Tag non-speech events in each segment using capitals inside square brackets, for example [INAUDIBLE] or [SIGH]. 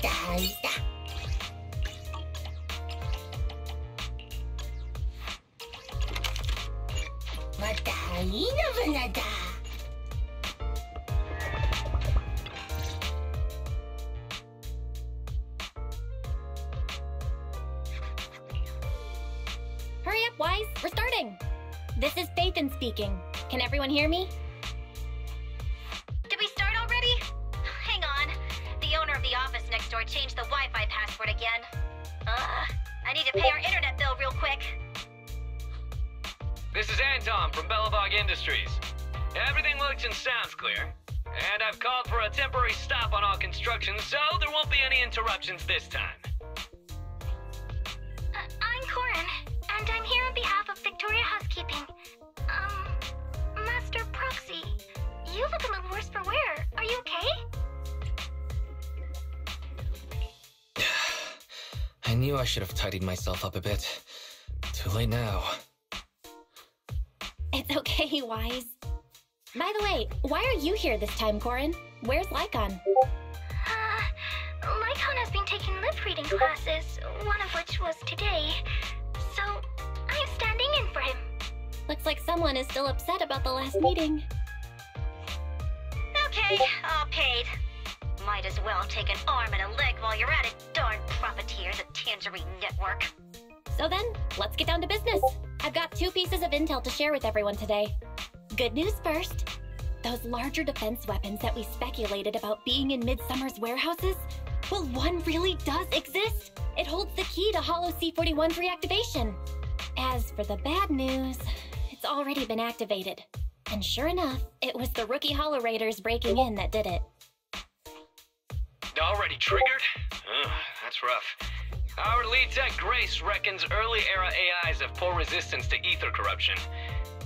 また開いたまたいいのぶなだ Hurry up, Wise. We're starting. This is Phaethon speaking. Can everyone hear me? Is from Belobog Industries. Everything looks and sounds clear. And I've called for a temporary stop on all construction, so there won't be any interruptions this time. Uh, I'm Corin, and I'm here on behalf of Victoria Housekeeping. Um, Master Proxy, you look a little worse for wear. Are you okay? [SIGHS] I knew I should have tidied myself up a bit. Too late now. It's [LAUGHS] okay, Wise. By the way, why are you here this time, Corin? Where's Lycaon? Uh, Lycaon has been taking lip reading classes, one of which was today. So, I'm standing in for him. Looks like someone is still upset about the last meeting. Okay, all paid. Might as well take an arm and a leg while you're at it, darn profiteer, the Tangerine Network. So then, let's get down to business. I've got two pieces of intel to share with everyone today. Good news first. Those larger defense weapons that we speculated about being in Midsummer's warehouses? Well, one really does exist. It holds the key to Hollow C41's reactivation. As for the bad news, it's already been activated. And sure enough, it was the rookie Hollow Raiders breaking in that did it. Already triggered? Ugh, that's rough. Our lead tech Grace reckons early era AIs have poor resistance to ether corruption.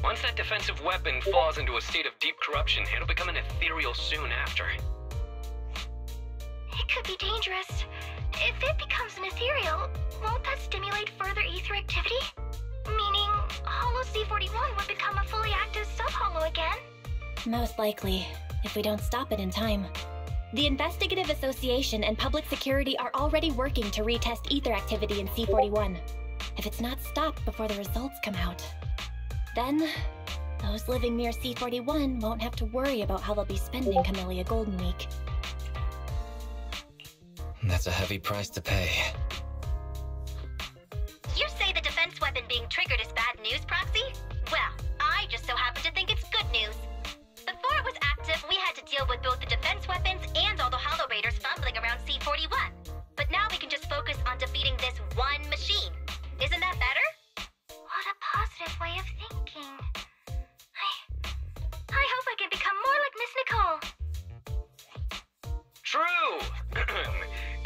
Once that defensive weapon falls into a state of deep corruption, it'll become an ethereal soon after. It could be dangerous. If it becomes an ethereal, won't that stimulate further ether activity? Meaning, Hollow C41 would become a fully active sub-hollow again? Most likely, if we don't stop it in time. The Investigative Association and Public Security are already working to retest ether activity in C41. If it's not stopped before the results come out, then those living near C41 won't have to worry about how they'll be spending Camellia Golden Week. That's a heavy price to pay. You say the defense weapon being triggered is bad news,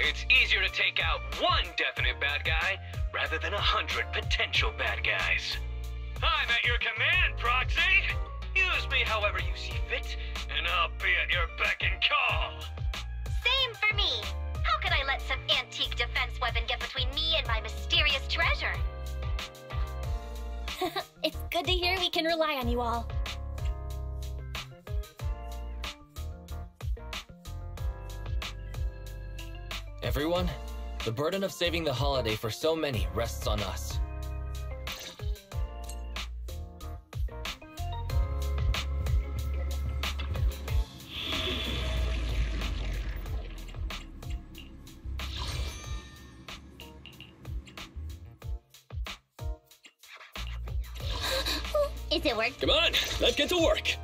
it's easier to take out one definite bad guy rather than a hundred potential bad guys. I'm at your command, Proxy! Use me however you see fit, and I'll be at your beck and call. Same for me. How could I let some antique defense weapon get between me and my mysterious treasure? [LAUGHS] it's good to hear we can rely on you all. Everyone, the burden of saving the holiday for so many rests on us. Is it work? Come on, let's get to work.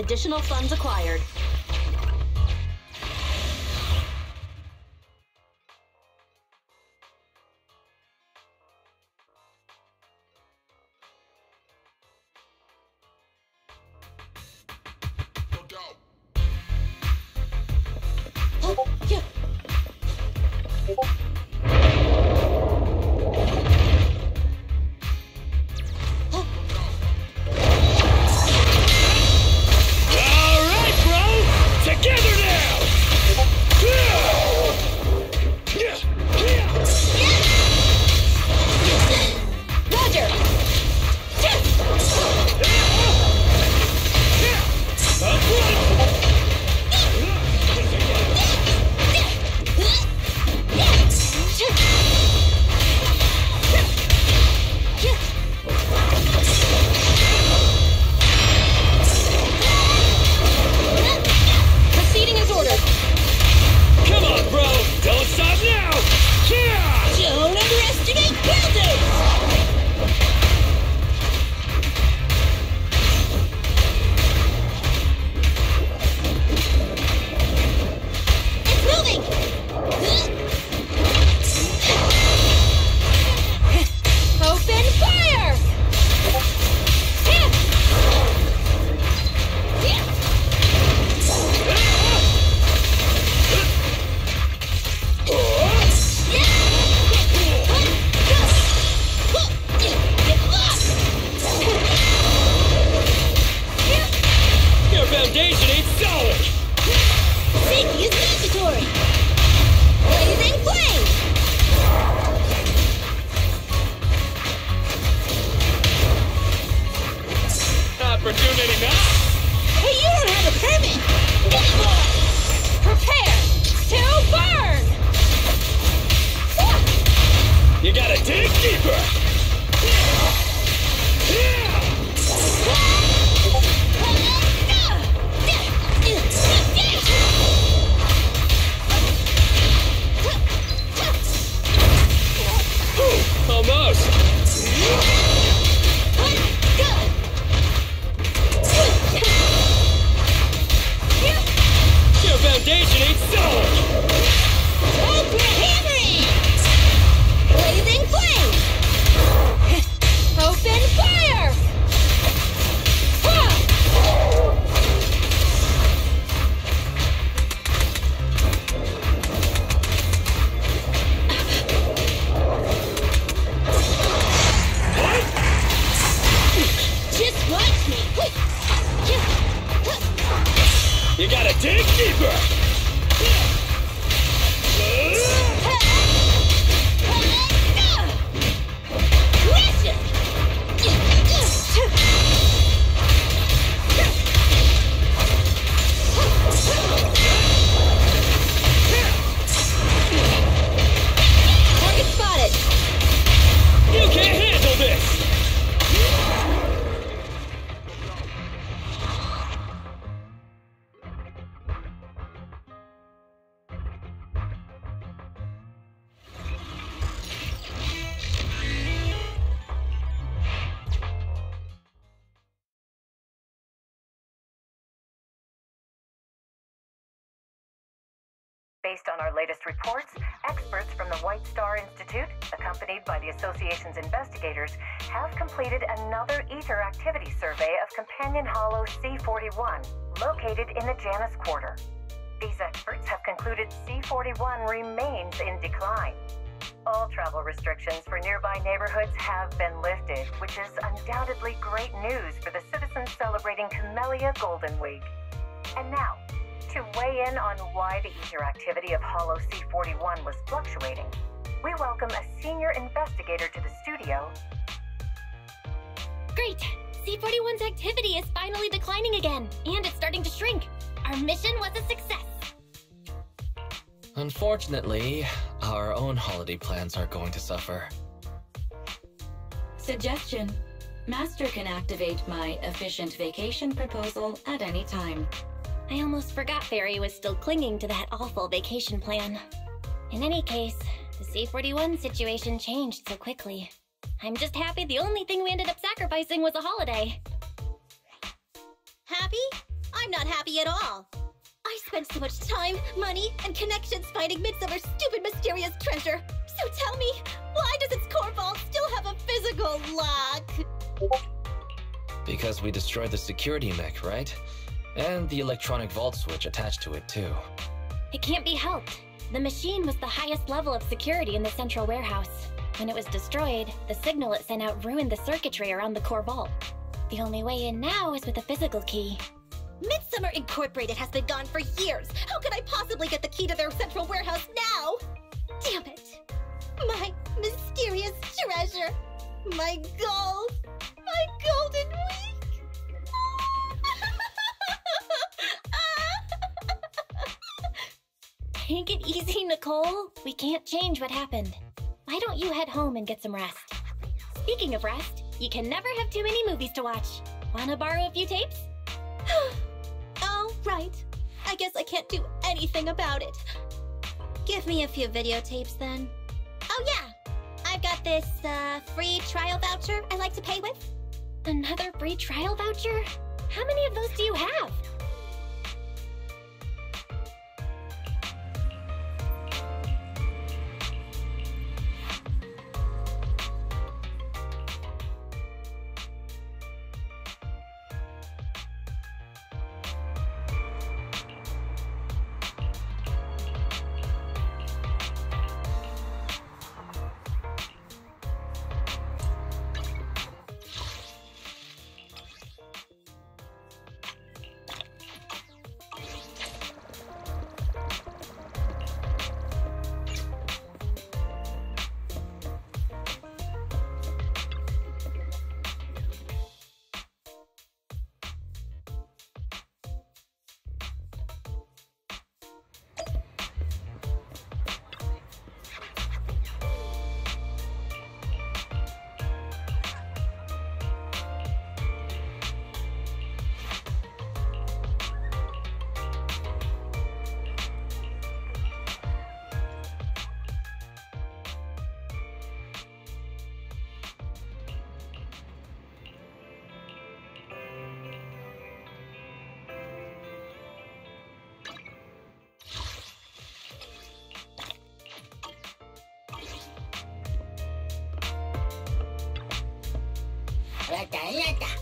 Additional funds acquired. Based on our latest reports, experts from the White Star Institute, accompanied by the association's investigators, have completed another ether activity survey of Companion Hollow C41, located in the Janus Quarter. These experts have concluded C41 remains in decline. All travel restrictions for nearby neighborhoods have been lifted, which is undoubtedly great news for the citizens celebrating Camellia Golden Week. And now, to weigh in on why the ether activity of Hollow C41 was fluctuating, we welcome a senior investigator to the studio, Great! C41's activity is finally declining again, and it's starting to shrink. Our mission was a success. Unfortunately, our own holiday plans are going to suffer. Suggestion. Master can activate my efficient vacation proposal at any time. I almost forgot Barry was still clinging to that awful vacation plan. In any case, the C41 situation changed so quickly. I'm just happy the only thing we ended up sacrificing was a holiday. Happy? I'm not happy at all. I spent so much time, money, and connections finding Midsummer's stupid mysterious treasure. So tell me, why does its core vault still have a physical lock? Because we destroyed the security mech, right? And the electronic vault switch attached to it, too. It can't be helped. The machine was the highest level of security in the central warehouse. When it was destroyed, the signal it sent out ruined the circuitry around the core vault. The only way in now is with a physical key. Midsummer Incorporated has been gone for years. How could I possibly get the key to their central warehouse now? Damn it! My mysterious treasure! My gold! My golden week! Take it [LAUGHS] easy, Nicole. We can't change what happened. Why don't you head home and get some rest? Speaking of rest, you can never have too many movies to watch. Wanna borrow a few tapes? [GASPS] oh, right. I guess I can't do anything about it. Give me a few videotapes then. Oh, yeah. I've got this uh, free trial voucher I like to pay with. Another free trial voucher? How many of those do you have? Lata, lata.